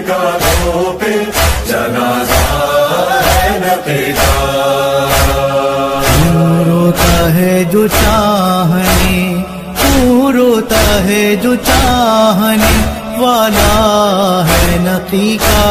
कांधों पे जनाजा है रोता है जो चाहने तू रोता है जो चाहने, वाला है नकी का